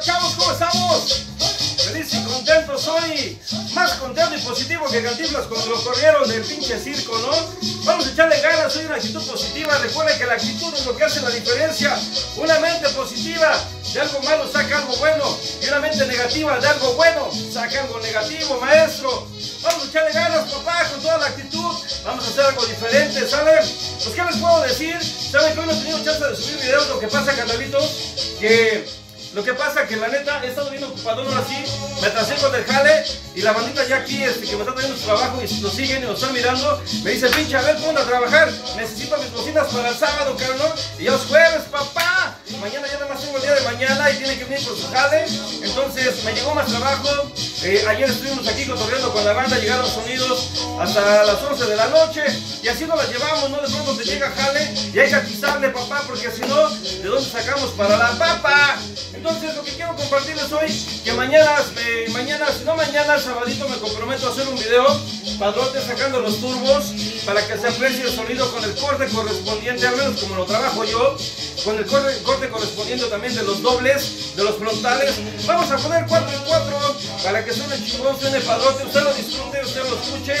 Chavos, ¿cómo estamos? Feliz y contento soy. Más contento y positivo que Cantinflas cuando lo corrieron del pinche circo, ¿no? Vamos a echarle ganas, soy una actitud positiva. Recuerda que la actitud es lo que hace la diferencia. Una mente positiva de algo malo saca algo bueno. Y una mente negativa de algo bueno saca algo negativo, maestro. Vamos a echarle ganas, papá, con toda la actitud. Vamos a hacer algo diferente, ¿sale? Pues, ¿qué les puedo decir? ¿Saben que hoy no he tenido chance de subir videos? Lo que pasa, canalitos, que lo que pasa que la neta he estado bien ocupado ahora sí, me atrasé con el jale y la bandita ya aquí este, que me está trayendo su trabajo y nos siguen y nos están mirando, me dice, pinche, a ver, ¿cómo a trabajar? Necesito mis bocinas para el sábado, cabrón. Y ya es jueves, papá. Mañana ya nada más tengo el día de mañana y tiene que venir por su jale. Entonces me llegó más trabajo. Eh, ayer estuvimos aquí cotorreando con la banda, llegaron sonidos hasta las 11 de la noche y así nos las llevamos, ¿no? De pronto te llega jale y hay que atizarle, papá, porque si no, ¿de dónde sacamos para la papa? Entonces lo que quiero compartirles hoy, que mañana, eh, mañana, si no mañana, sabadito me comprometo a hacer un video, padrote sacando los turbos, para que se aprecie el sonido con el corte correspondiente, al menos como lo trabajo yo, con el corte, corte correspondiente también de los dobles, de los frontales. Vamos a poner 4 en 4 para que suene chingón, suene padrote, usted lo disfrute, usted lo escuche,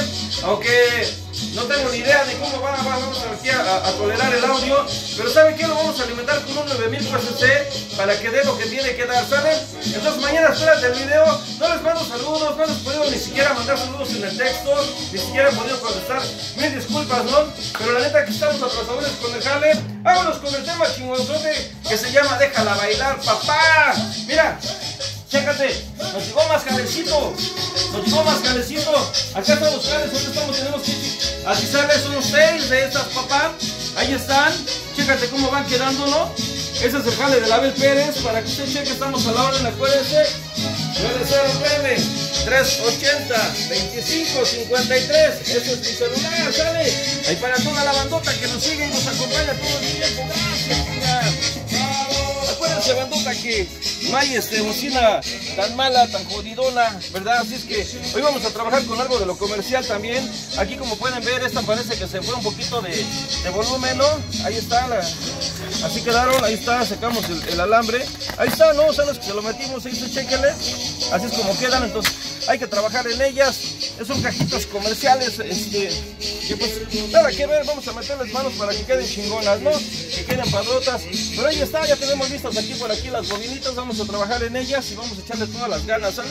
aunque no tengo ni idea de cómo va, vamos aquí a, tolerar el audio, pero ¿sabe qué? Lo vamos a alimentar con un 9000 USC para que dé lo que tiene que dar, ¿saben? Entonces mañana espérate el video, no les mando saludos, no les puedo ni siquiera mandar saludos en el texto, ni siquiera he podido contestar, mil disculpas, ¿no? Pero la neta que estamos atrasadores con el jale, vámonos con el tema chingonzote que se llama Déjala bailar, papá. Mira, chécate, nos llegó más calecito, nos llegó más calecito, acá están los jales, ¿dónde estamos? Tenemos que Así sale, son seis de estas papás. Ahí están. Chécate cómo van quedando, ¿no? Ese es el jale de Abel Pérez. Para que usted cheque, estamos a la orden, acuérdense. 909 380 2553 Ese es mi celular, ¿sale? Ahí para toda la bandota que nos sigue y nos acompaña todo el tiempo. Que no hay este, bocina tan mala, tan jodidona, ¿verdad? Así es que hoy vamos a trabajar con algo de lo comercial también. Aquí como pueden ver, esta parece que se fue un poquito de, volumen, ¿no? Ahí está, así quedaron, ahí está, sacamos el, alambre. Ahí está, ¿no? Son los que se lo metimos, ahí se chequenle. Así es como quedan, entonces hay que trabajar en ellas. Son cajitas comerciales, este, que pues nada que ver, vamos a meterles manos para que queden chingonas, ¿no? Que queden padrotas. Pero ahí está, ya tenemos listas aquí por aquí las bobinitas, vamos a trabajar en ellas y vamos a echarle todas las ganas, ¿sale?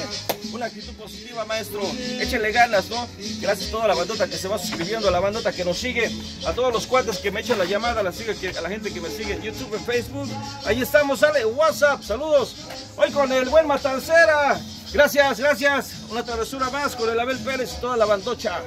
Una actitud positiva, maestro. Échenle ganas, ¿no? Gracias a toda la bandota que se va suscribiendo, a la bandota que nos sigue, a todos los cuates que me echan la llamada, la, a la gente que me sigue en YouTube, en Facebook. Ahí estamos, sale, WhatsApp, saludos. Hoy con el buen Matancera. Gracias, gracias. Una travesura más con el Abel Pérez y toda la bandocha.